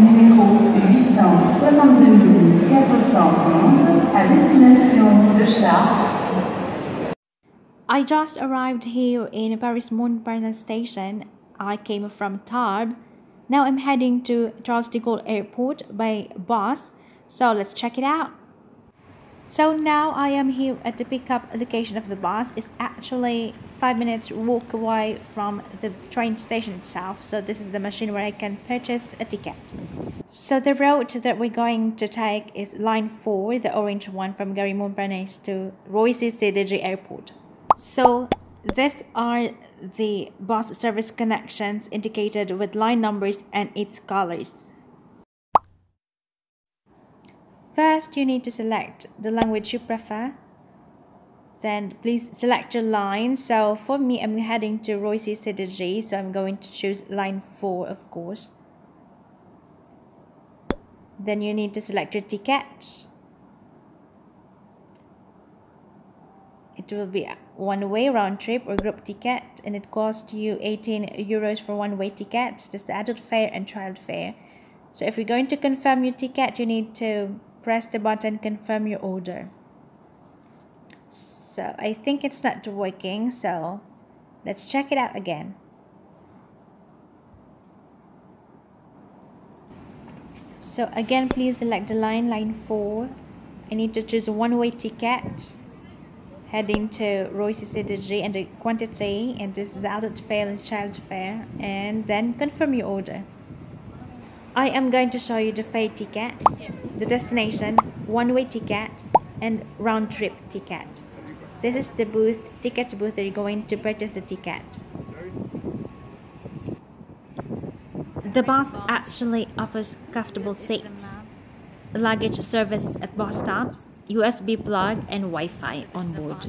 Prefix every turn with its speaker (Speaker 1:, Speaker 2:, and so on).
Speaker 1: numéro 862 411 à destination de Chartres.
Speaker 2: I just arrived here in Paris Montparnasse station. I came from Tarbes. Now I'm heading to Charles de Gaulle Airport by bus. So let's check it out. So now I am here at the pickup location of the bus. It's actually five minutes walk away from the train station itself. So this is the machine where I can purchase a ticket. So the route that we're going to take is line 4, the orange one from Gare Montparnasse to Roissy CDG Airport. So these are the bus service connections indicated with line numbers and its colors. First, you need to select the language you prefer. Then please select your line. So for me, I'm heading to Roissy CDG, so I'm going to choose line 4, of course. Then you need to select your ticket. It will be one way round trip or group ticket and it costs you 18 euros for one way ticket. Just adult fare and child fare. So if you're going to confirm your ticket, you need to press the button confirm your order so I think it's not working so let's check it out again. So again please select the line line 4 I need to choose a one-way ticket heading to Roissy CDG and the quantity and this is the adult fare and child fare and then confirm your order. I am going to show you the fare ticket, the destination, one-way ticket, and round-trip ticket. This is the booth, ticket booth that you're going to purchase the ticket. The bus actually offers comfortable seats, luggage service at bus stops, USB plug, and Wi-Fi on board.